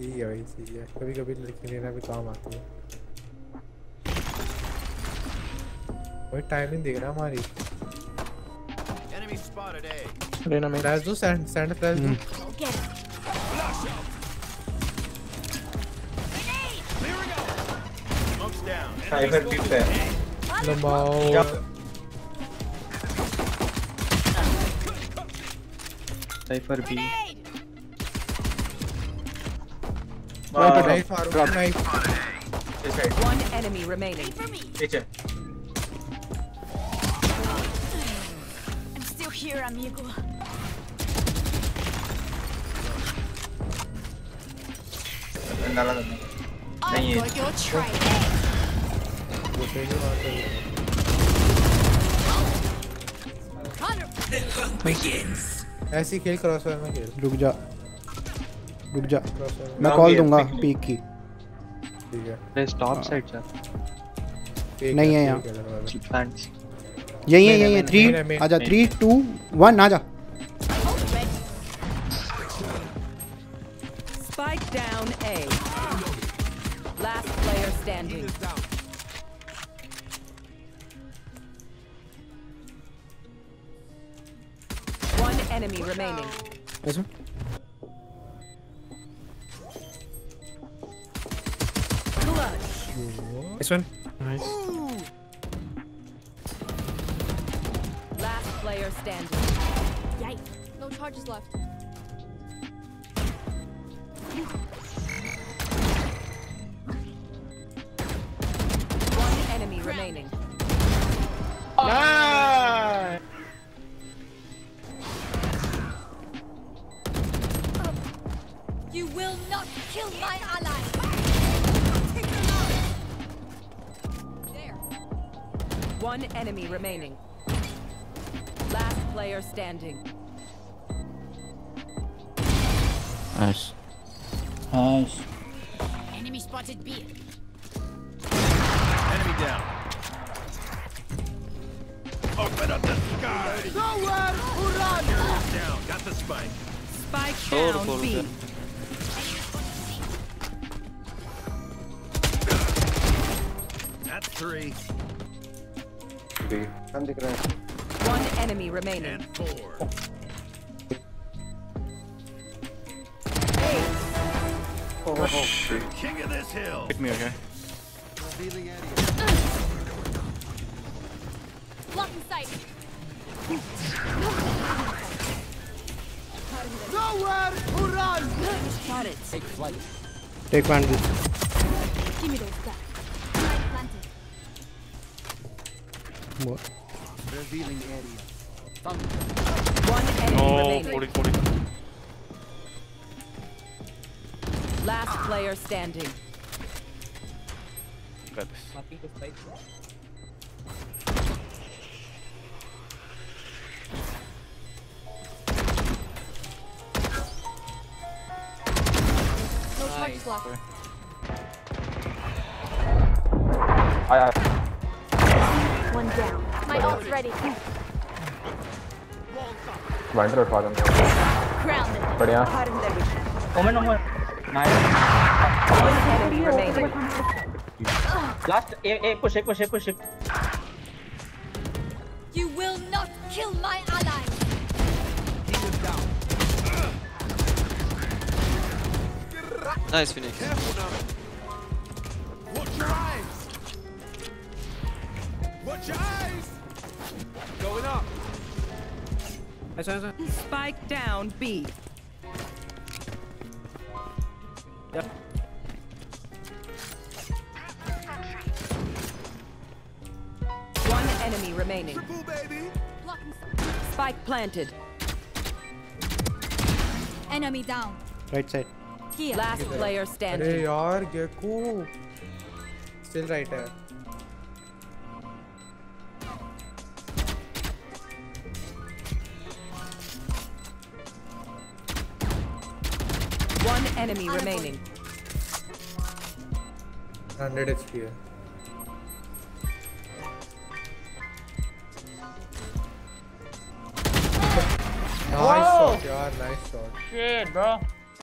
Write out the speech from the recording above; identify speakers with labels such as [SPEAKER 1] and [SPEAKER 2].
[SPEAKER 1] ठीक है भाई सही है कभी कभी लड़की लेना भी काम आती है। वही टाइमिंग देख रहा हमारी।
[SPEAKER 2] Enemy spotted A.
[SPEAKER 3] लेना मैं।
[SPEAKER 1] फ्लैश दो सैंड सैंड फ्लैश दो.
[SPEAKER 4] साइबर टिप है।
[SPEAKER 1] लंबाओ
[SPEAKER 3] cypher B
[SPEAKER 4] मार
[SPEAKER 1] नाइफ फारूक नाइफ
[SPEAKER 4] इस side
[SPEAKER 5] One enemy remaining.
[SPEAKER 6] For me.
[SPEAKER 4] पीछे
[SPEAKER 6] I'm still here, amigo.
[SPEAKER 4] डाला था
[SPEAKER 6] I'm
[SPEAKER 4] नहीं है।
[SPEAKER 6] going to try it.
[SPEAKER 1] दूसरे की बात है
[SPEAKER 6] Hunter.
[SPEAKER 1] ऐसी खेल क्रॉसफायर में खेल
[SPEAKER 7] रुक जा रुक जा मैं कॉल दूँगा
[SPEAKER 4] पीक
[SPEAKER 7] की
[SPEAKER 1] ठीक है
[SPEAKER 3] प्लेस टॉप साइड जा
[SPEAKER 7] नहीं है यहाँ।
[SPEAKER 1] दरवाज़ा।
[SPEAKER 7] यही है यही है थ्री आजा
[SPEAKER 3] नहीं।
[SPEAKER 7] थ्री टू वन आजा
[SPEAKER 6] Ready.
[SPEAKER 5] Spike down A. Last player standing. One enemy remaining.
[SPEAKER 3] This one. Nice.
[SPEAKER 5] Last player standing.
[SPEAKER 6] Yikes. No charges left.
[SPEAKER 5] One enemy remaining.
[SPEAKER 6] You will not kill my ally.
[SPEAKER 5] One enemy remaining. Last player standing.
[SPEAKER 3] Nice.
[SPEAKER 8] Nice.
[SPEAKER 6] Enemy spotted B.
[SPEAKER 2] Enemy down. Open up the sky. Nowhere to run. Down. Got the spike.
[SPEAKER 5] Spike down
[SPEAKER 3] doğru,
[SPEAKER 5] B.
[SPEAKER 2] That's three
[SPEAKER 3] हम दिख रहा है
[SPEAKER 5] One enemy remaining.
[SPEAKER 2] and four. King of this hill.
[SPEAKER 3] Hit me okay.
[SPEAKER 6] Blocking sight.
[SPEAKER 5] Got it.
[SPEAKER 7] Take one
[SPEAKER 6] Give me those back.
[SPEAKER 5] One enemy
[SPEAKER 3] Oh,
[SPEAKER 5] remaining.
[SPEAKER 3] 40 40.
[SPEAKER 5] Last player standing.
[SPEAKER 3] Got this.
[SPEAKER 6] No charges left One down. My ult's ready.
[SPEAKER 4] Winder उठवा दूंगा
[SPEAKER 6] Grounded.
[SPEAKER 4] बढ़िया
[SPEAKER 8] Omen, Omen. Nice.
[SPEAKER 5] One enemy remaining.
[SPEAKER 8] Last. A, A, push, A, push, A, push, A.
[SPEAKER 6] You will not kill my ally.
[SPEAKER 9] Nice Phoenix.
[SPEAKER 2] Watch eyes! Going up.
[SPEAKER 5] Spike down B. Yep. One enemy remaining.
[SPEAKER 2] Triple baby.
[SPEAKER 5] Spike planted.
[SPEAKER 6] Enemy down.
[SPEAKER 7] Right side.
[SPEAKER 6] Here.
[SPEAKER 5] Last player standing.
[SPEAKER 1] Hey, yar, get cool. Still right there.
[SPEAKER 5] One enemy remaining.
[SPEAKER 1] 100 HP. Nice Whoa! shot, yaar. Nice shot.
[SPEAKER 8] Shit, bro.